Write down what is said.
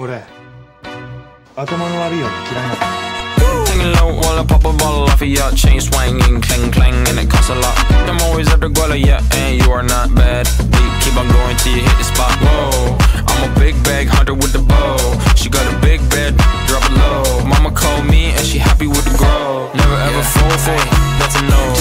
俺頭の悪いよ嫌いなの。Singing low while I pop a bottle off of ya. Chain swinging, clang clang, and it costs a lot. I'm always at the guala, yeah, and you are not bad. Deep, keep on going till you hit the spot, whoa I'm a big bag hunter with the bow. She got a big bed, drop it low. Mama called me and she happy with the grow. Never